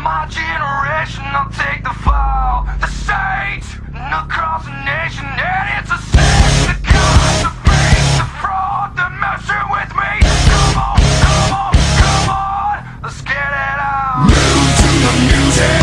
my generation, I'll take the fall. The state, and across the nation, and it's a sin, the gods, the fake, the fraud, the messing with me. Come on, come on, come on, let's get it out. Move to the music.